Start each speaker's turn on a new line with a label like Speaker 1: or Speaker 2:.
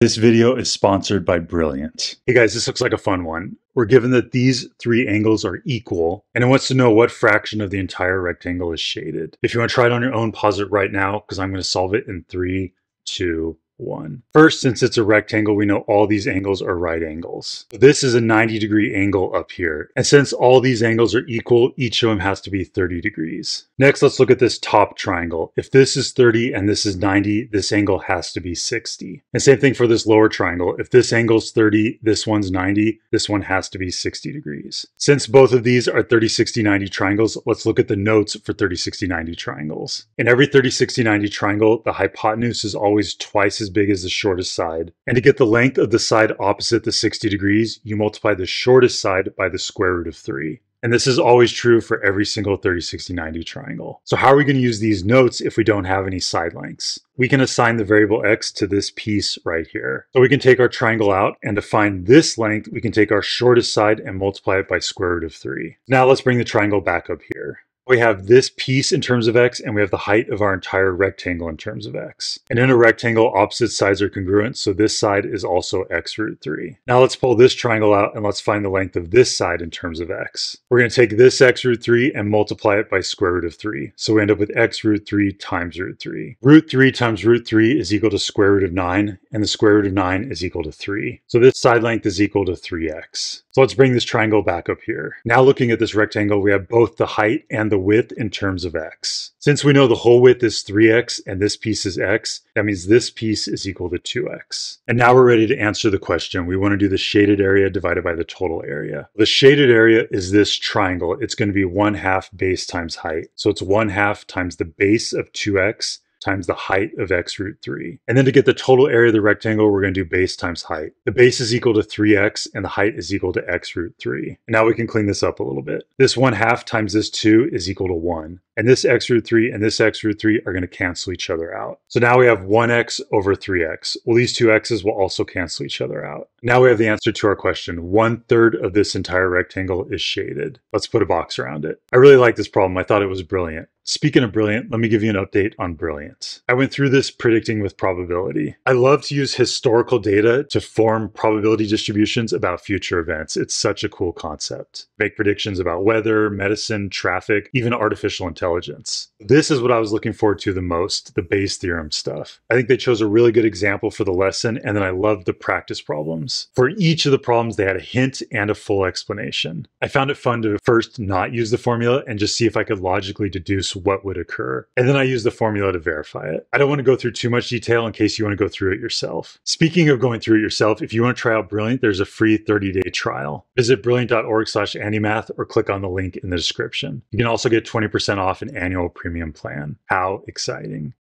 Speaker 1: This video is sponsored by Brilliant. Hey guys, this looks like a fun one. We're given that these three angles are equal, and it wants to know what fraction of the entire rectangle is shaded. If you want to try it on your own, pause it right now, because I'm going to solve it in three, two, 1. First, since it's a rectangle, we know all these angles are right angles. This is a 90 degree angle up here. And since all these angles are equal, each of them has to be 30 degrees. Next, let's look at this top triangle. If this is 30 and this is 90, this angle has to be 60. And same thing for this lower triangle. If this angle's 30, this one's 90, this one has to be 60 degrees. Since both of these are 30, 60, 90 triangles, let's look at the notes for 30, 60, 90 triangles. In every 30, 60, 90 triangle, the hypotenuse is always twice as as big as the shortest side. And to get the length of the side opposite the 60 degrees, you multiply the shortest side by the square root of 3. And this is always true for every single 30, 60, 90 triangle. So how are we going to use these notes if we don't have any side lengths? We can assign the variable x to this piece right here. So we can take our triangle out and to find this length, we can take our shortest side and multiply it by square root of 3. Now let's bring the triangle back up here we have this piece in terms of x, and we have the height of our entire rectangle in terms of x. And in a rectangle, opposite sides are congruent, so this side is also x root 3. Now let's pull this triangle out and let's find the length of this side in terms of x. We're going to take this x root 3 and multiply it by square root of 3. So we end up with x root 3 times root 3. Root 3 times root 3 is equal to square root of 9, and the square root of 9 is equal to 3. So this side length is equal to 3x. So let's bring this triangle back up here. Now looking at this rectangle, we have both the height and the width in terms of x. Since we know the whole width is 3x and this piece is x, that means this piece is equal to 2x. And now we're ready to answer the question. We want to do the shaded area divided by the total area. The shaded area is this triangle. It's going to be 1 half base times height. So it's 1 half times the base of 2x times the height of x root 3. And then to get the total area of the rectangle, we're going to do base times height. The base is equal to 3x and the height is equal to x root 3. And now we can clean this up a little bit. This 1 half times this 2 is equal to 1. And this x root 3 and this x root 3 are going to cancel each other out. So now we have 1x over 3x. Well, these two x's will also cancel each other out. Now we have the answer to our question. One third of this entire rectangle is shaded. Let's put a box around it. I really like this problem. I thought it was brilliant. Speaking of brilliant, let me give you an update on brilliant. I went through this predicting with probability. I love to use historical data to form probability distributions about future events. It's such a cool concept. Make predictions about weather, medicine, traffic, even artificial intelligence. This is what I was looking forward to the most, the Bayes theorem stuff. I think they chose a really good example for the lesson, and then I loved the practice problems. For each of the problems, they had a hint and a full explanation. I found it fun to first not use the formula and just see if I could logically deduce what would occur. And then I use the formula to verify it. I don't want to go through too much detail in case you want to go through it yourself. Speaking of going through it yourself, if you want to try out Brilliant, there's a free 30-day trial. Visit brilliant.org slash andymath or click on the link in the description. You can also get 20% off an annual premium plan. How exciting.